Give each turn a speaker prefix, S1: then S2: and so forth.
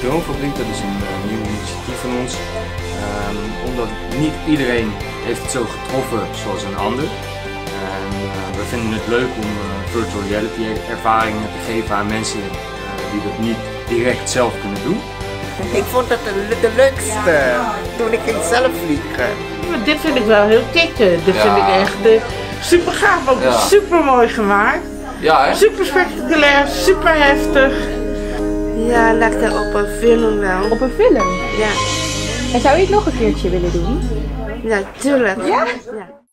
S1: Droomfabriek, dat is een uh, nieuw initiatief van ons. Um, omdat niet iedereen heeft het zo getroffen zoals een ander. En, uh, we vinden het leuk om uh, virtual reality ervaringen te geven aan mensen die dat niet direct zelf kunnen doen.
S2: Ik vond het de, de leukste toen ik ging zelf vliegen.
S3: Maar dit vind ik wel heel kicken. Dit ja. vind ik echt super gaaf, ook ja. super mooi gemaakt.
S1: Ja, hè?
S3: Super spectaculair, super heftig.
S4: Ja, lekker op een film wel.
S5: Op een film?
S4: Ja.
S5: En zou je het nog een keertje willen doen?
S4: Ja, tuurlijk.
S5: Ja?
S4: ja.